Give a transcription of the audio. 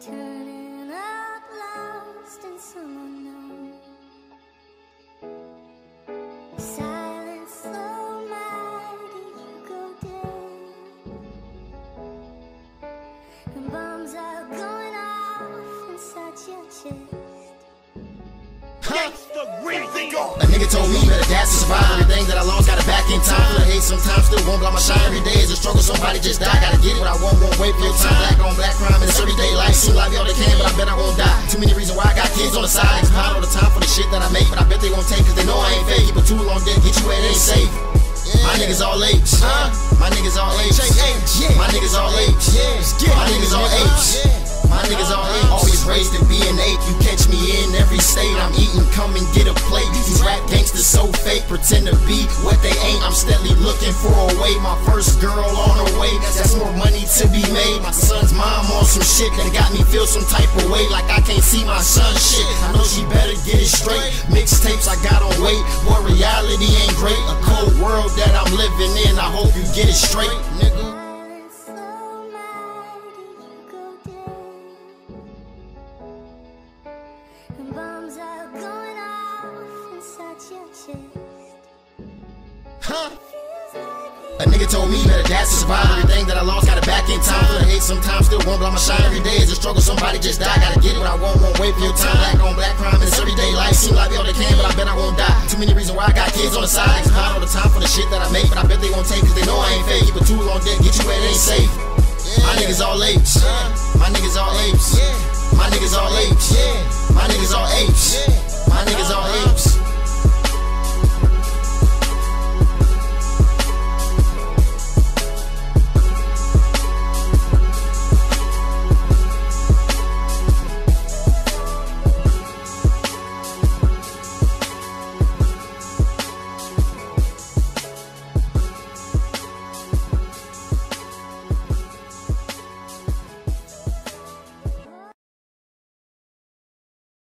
A nigga told me better dance to survive Everything that I lost got it back in time. Full of hate sometimes still won't block my shine. Every day is a struggle. Somebody just died. Gotta get it. What I want, won't wait for your time. Black on black crime too long, then get you where it ain't safe. My niggas all apes. My niggas all apes. My niggas all apes. My niggas all apes. My niggas all apes. Always raised to be an ape. You catch me in every state. I'm eating, come and get a plate. These rap gangsters so fake, pretend to be what they ain't. I'm steadily looking for a way. My first girl on her way. That's more money to be made. My son's mom on some shit that got me feel some type of way. Like I can't see my son shit. I know she better get it straight. Mixtapes I got on weight. Boy, reality ain't great. A cold world that I'm living in. I hope you get it straight, nigga. Bombs are going off inside your chest. Huh? A nigga told me better gas to survive. Everything that I lost, got it back in time. Feel the hate sometimes, still won't blow my shine. Every day is a struggle, somebody just die. Gotta get it, what I want, won't wait for your time. Black on black crime, and it's everyday life. Seem like all they can, but I bet I won't die. Too many reasons why I got kids on the side. Niggas pound all the time for the shit that I make, but I bet they won't take, cause they know I ain't fake. It too long, dead, get you where it ain't safe. My niggas all apes. My niggas all apes. My niggas all apes. My niggas all apes. My niggas all apes.